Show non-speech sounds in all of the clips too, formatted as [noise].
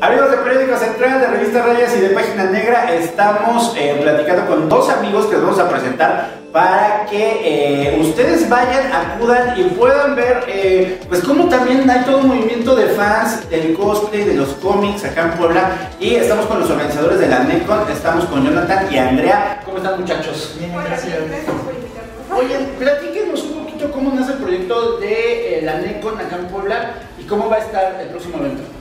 Amigos de Periódico Central, de Revista Rayas y de Página Negra, estamos eh, platicando con dos amigos que les vamos a presentar para que eh, ustedes vayan, acudan y puedan ver eh, pues cómo también hay todo un movimiento de fans del cosplay, de los cómics acá en Puebla y estamos con los organizadores de la NECON, estamos con Jonathan y Andrea. ¿Cómo están muchachos? Bien, gracias. Oye, platíquenos un poquito cómo nace el proyecto de la NECON acá en Puebla y cómo va a estar el próximo evento.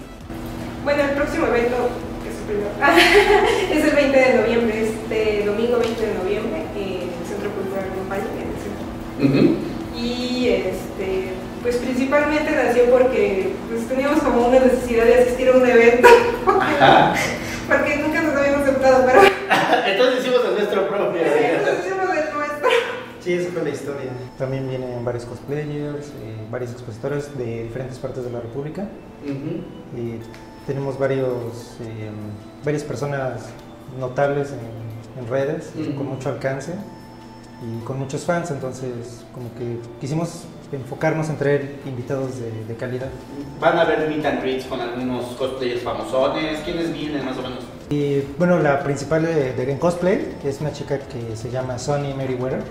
Bueno, el próximo evento, que es el primero, [laughs] es el 20 de noviembre, este domingo 20 de noviembre, en el Centro Cultural Compañía, en el centro. Y este, pues principalmente nació porque pues, teníamos como una necesidad de asistir a un evento, Ajá. [laughs] porque nunca nos habíamos sentado, pero [laughs] Entonces hicimos el nuestro propio. entonces hicimos el nuestro. Sí, esa fue la historia. También vienen varios cosplayers, eh, varios expositores de diferentes partes de la República. Y tenemos varios, eh, varias personas notables en, en redes, Ujú. con mucho alcance y con muchos fans. Entonces, como que quisimos enfocarnos en traer invitados de, de calidad. Van a haber meet and greets con algunos cosplayers famosones. ¿Quiénes vienen más o menos? Y bueno, la principal de, de en cosplay es una chica que se llama Sonny Meriwether.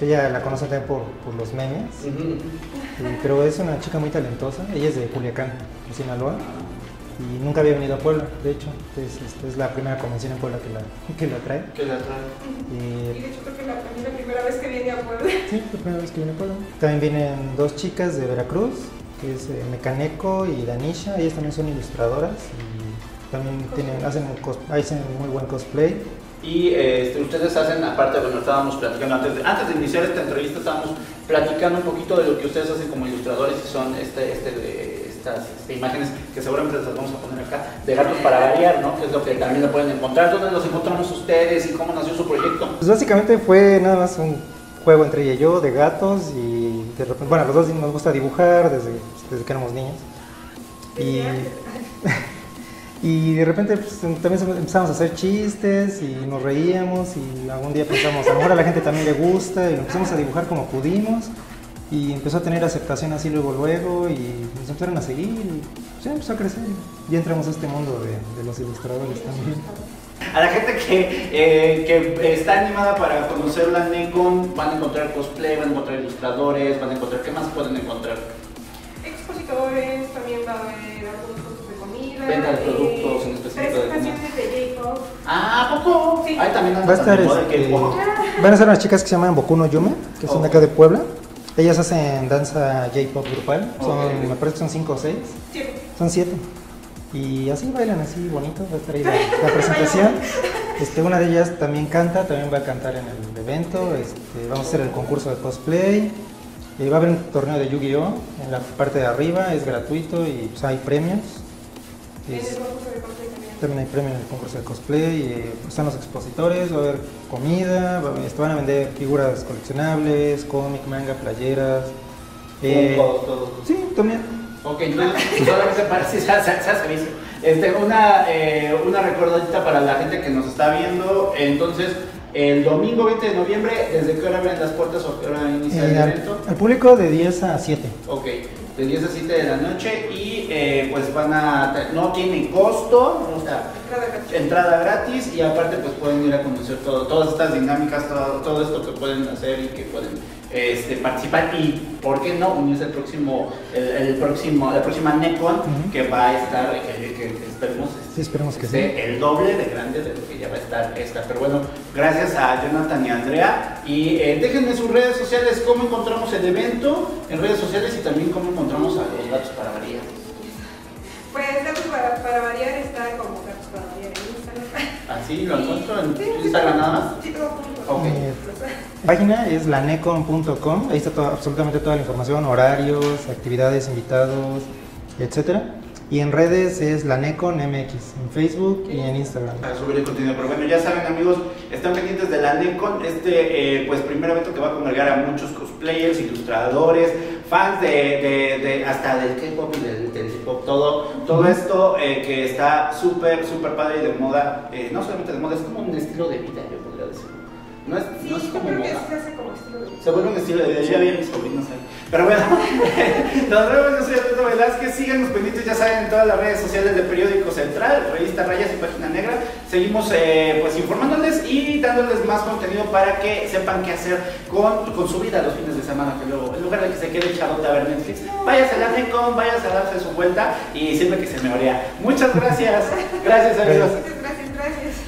Ella la conocen también por, por los memes. Eh, pero es una chica muy talentosa. Ella es de Culiacán, de Sinaloa. Y nunca había venido a Puebla, de hecho. Entonces, esta es la primera convención en Puebla que la, que la trae. ¿Qué la traen? Y de hecho creo que la, también la primera vez que vine a Puebla. sí, es la primera vez que viene a Puebla. También vienen dos chicas de Veracruz, que es eh, Mecaneco y Danisha. Ellas también son ilustradoras y también tienen, hacen, cos- hacen muy buen cosplay. Y este, ustedes hacen, aparte, bueno, estábamos platicando antes de, antes de iniciar esta entrevista, estábamos platicando un poquito de lo que ustedes hacen como ilustradores y son este, este, de- estas este, imágenes que seguramente las vamos a poner acá, de gatos para variar, ¿no? Que es lo que también lo pueden encontrar. ¿Dónde los encontramos ustedes y cómo nació su proyecto? Pues básicamente fue nada más un juego entre ella y yo de gatos y de repente, bueno, los dos nos gusta dibujar desde, desde que éramos niños. Y, [laughs] y de repente pues, también empezamos a hacer chistes y nos reíamos y algún día pensamos, a lo mejor a la gente también le gusta y empezamos a dibujar como pudimos y empezó a tener aceptación así luego luego y nos empezaron a seguir y pues, ya empezó a crecer y ya entramos a este mundo de, de los ilustradores también. A la gente que, eh, que está animada para conocer la Necon, van a encontrar cosplay, van a encontrar ilustradores, van a encontrar, ¿qué más pueden encontrar? Expositores, también va a haber algunos productos de comida. Venta de eh, productos en específico de J-Pop. Ah, ¿a poco? Sí. Ahí también Va a estar este, van a ser unas chicas que se llaman Bokuno Yume, que son de acá de Puebla. Ellas hacen danza J-pop grupal, son, me parece que son 5 o 6, Sí. son 7. Y así bailan así bonito, va a estar ahí la, [laughs] la presentación. Este, una de ellas también canta, también va a cantar en el evento. Este, vamos a hacer el concurso de cosplay. Eh, va a haber un torneo de Yu-Gi-Oh! en la parte de arriba, es gratuito y pues, hay premios. En el concurso de cosplay también. También hay premio en el concurso de cosplay, eh, están los expositores, va a haber comida, va a- este, van a vender figuras coleccionables, cómic, manga, playeras. eh, Todo, todo. sí, también. Ok, entonces solamente para si se hace se hace servicio. Este, una, eh, una recordadita para la gente que nos está viendo. Entonces, el domingo 20 de noviembre, ¿desde qué hora abren las puertas o qué hora inicia el Eh, al, evento? al público de 10 a 7. Ok, de 10 a 7 de la noche y eh, pues van a, no tiene costo, o sea, Entrada gratis. entrada gratis y aparte pues pueden ir a conocer todo, todas estas dinámicas, todo, todo esto que pueden hacer y que pueden este, participar y por qué no unirse el próximo, el, el próximo, la próxima NECON que va a estar, que, que esperemos Sí, esperemos que esté sí. el doble de grande de lo que ya va a estar esta. Pero bueno, gracias a Jonathan y Andrea. Y eh, déjenme sus redes sociales, cómo encontramos el evento en redes sociales y también cómo encontramos a Así lo encuentro en sí, Instagram nada más. Sí, todo junto. Eh, página es lanecon.com, ahí está absolutamente toda la información, horarios, actividades, invitados, etcétera. Y en redes es lanecon MX, en Facebook y en Instagram. Para subir el contenido. Pero bueno, ya saben amigos, están pendientes de la NECON, este eh, pues primer evento que va a congregar a muchos cosplayers, ilustradores, fans de, de- de- hasta del K-pop y del, del hip-hop, todo, todo esto eh, que está súper, súper padre y de moda, eh, no solamente de moda, es como un estilo de vida, yo podría decir. No es, Sí, no es como moda. se hace como estilo de vida. Se vuelve un estilo de vida. Yo ya vi a mis sobrinos ahí. Pero bueno, [laughs] nos vemos. Yo soy Alberto Velázquez. Síganos pendientes, ya saben, en todas las redes sociales de Periódico Central, Revista Rayas y Página Negra. Seguimos eh, pues informándoles y dándoles más contenido para que sepan qué hacer con, con su vida los fines de semana. Que luego, en lugar de que se quede echado a ver Netflix, váyase a la Necon, váyase a darse su vuelta y siempre que se me orea. Muchas gracias. Gracias, amigos. Gracias, gracias, gracias.